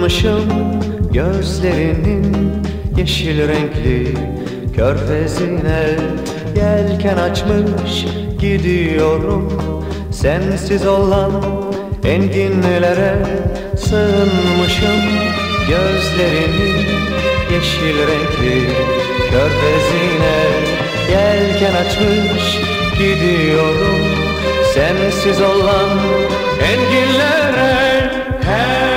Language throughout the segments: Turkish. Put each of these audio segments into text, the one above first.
Sığınmışım gözlerinin yeşil renkli körfezine Yelken açmış gidiyorum. Sensiz olan enginlere Sığınmışım. Gözlerinin yeşil renkli körfezine Yelken açmış gidiyorum. Sensiz olan enginlere her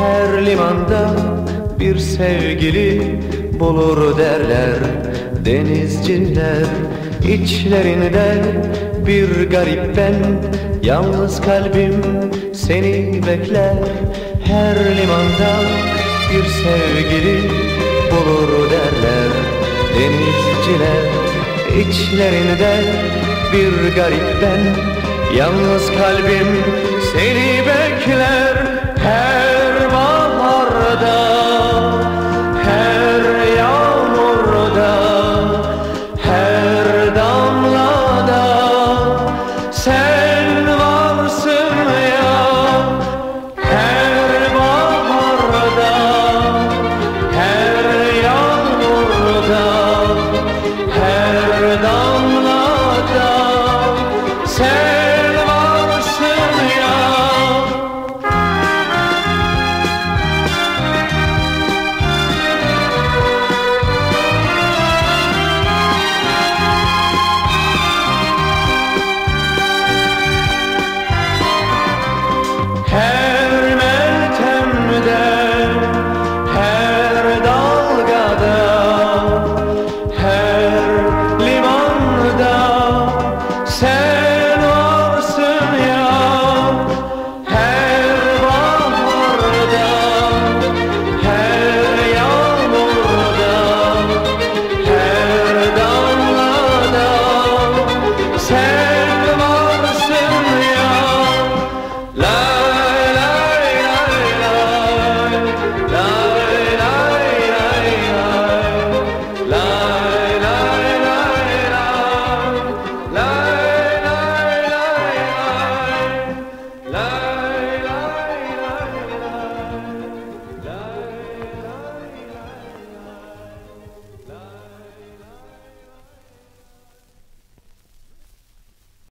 Her limanda bir sevgili bulur derler. Denizciler içlerinde bir garip ben. Yalnız kalbim seni bekler. Her limanda bir sevgili bulur derler. Denizciler içlerinde bir garip ben. Yalnız kalbim